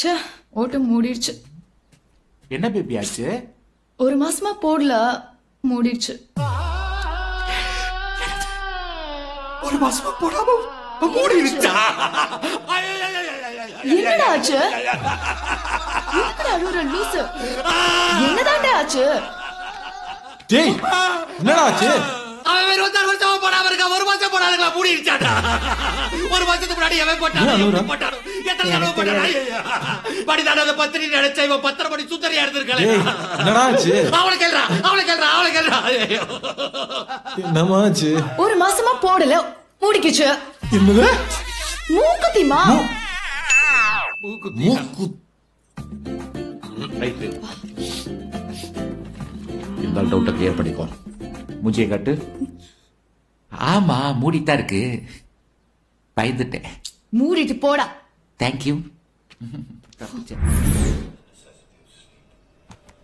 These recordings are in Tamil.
ச்சே ஓட்டு மூடிடுச்சு. என்ன பேபி ஆச்சு? ஒரு மாசமா போடல மூடிடுச்சு. ஒரு மாசமா போடாம மூடிடுச்சா? என்னடா ஆச்சு? எதுக்குடா அழுவுற லூசு? என்னதான்டா ஆச்சு? டேய் என்னடா ஆச்சு? அவன் வேற ஒருத்தர் வருஷமா போடாம இருக்கா? ஒரு மாசம் போடாதுங்களா மூடிடுச்சாடா ஒரு மாசத்துக்கு முன்னாடி எவன் போட்டானோ போட்டானோ? எத்தனை தடவை போட்டானோ? படிதான அந்த பத்திரி நினைச்ச இவன் பத்தரை மணி சுத்தரியா ஆச்சு? அவளை கேள்றா அவளை கேள்றா அவளை கேள்றா. ஆச்சு? ஒரு மாசமா போடல மூடிக்கிச்சு. என்னது? மூக்குத்திமா? மூக்கு ரைட்டு. இந்த டவுட்டை கிளியர் பண்ணிக்கோ. மூஞ்சியை காட்டு. ஆமா மூடித்தான் இருக்கு. பயந்துட்டேன். மூடிட்டு போடா. தேங்க்யூ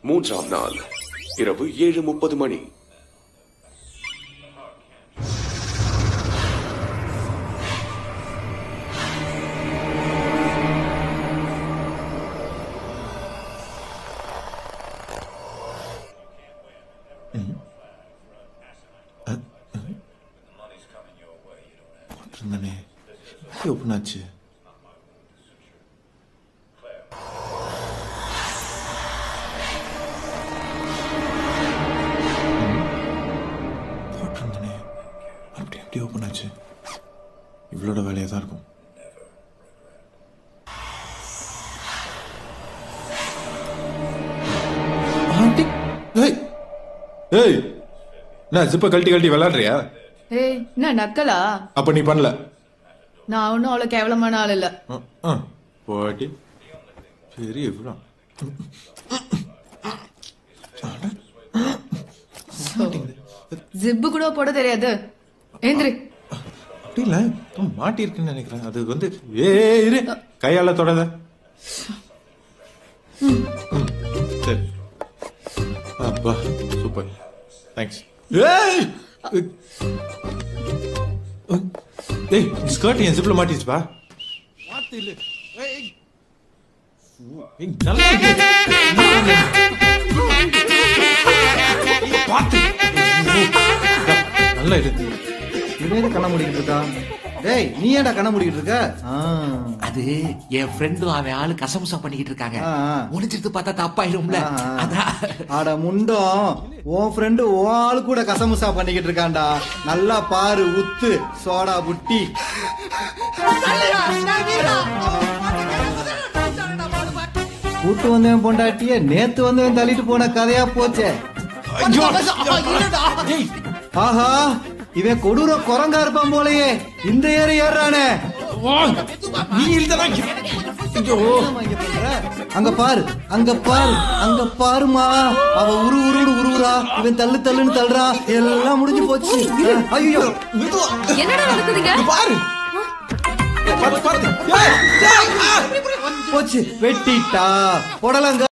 மூன்றாம் நாள் இரவு ஏழு முப்பது மணி. இருந்தானே ஓப்பன் ஆச்சு போட்டிருந்தானே அப்படி எப்படி ஓப்பன் ஆச்சு இவ்வளோட வேலையாக தான் இருக்கும் ஏய் ஏய் நான் ஜிப்பை கழட்டி கழட்டி விளாடுறியா ஏய் என்ன நக்கலா? அப்ப நீ பண்ணல. நான் ஒன்னும் அவ்வளவு கேவலமான ஆள் இல்ல. போட்டி பெரிய இவ்வளோ. ஜிப்பு கூட போட தெரியாது. ஏந்திரி. அப்படி இல்ல மாட்டி இருக்குன்னு நினைக்கிறேன். அது வந்து ஏ இரு. கையால தொடாத. சரி. அப்பா சூப்பர். தேங்க்ஸ் ஏய்! ஏய் ஸ்கர்ட் என் ஜிப்ல மாட்டிச்சுப்பா மாத்து இல்ல ஏய் ஏய், நல்லா இருக்கு. பாத்து. நல்லா இருக்கு. இவன் கண்ண மூடிக்கிட்டு இருக்கா? டேய் நீ ஏன்டா கண்ண மூடிக்கிட்டு இருக்க? ஆ. அது என் ஃப்ரெண்டும் அவன் ஆளு கசமுசம் பண்ணிக்கிட்டு இருக்காங்க. ஒளிஞ்சிட்டு பார்த்தா தப்பாயிரும்ல. அதான். அட முண்டம் உன் ஃப்ரெண்டு உன் ஆளு கூட கசமுசா பண்ணிக்கிட்டு இருக்கான்டா. நல்லா பாரு உத்து சோடா புட்டி. கூட்டு வந்தவன் பொண்டாட்டிய நேத்து வந்தவன் தள்ளிட்டு போன கதையா போச்சே. ஏய். ஆஹா. இவன் கொடூர குரங்கா இருப்பான் போலயே. இந்த ஏற ஏறானே நீ இல்லதான்? அங்க பாரு அங்க பாரு அங்க பாருமா. அவ உரு உருன்னு உருவுறா. இவன் தள்ளு தள்ளுன்னு தள்ளுறா. எல்லாம் முடிஞ்சு போச்சு. ஐயோ. பாரு! போச்சு. வெட்டிட்டா. புடலங்க.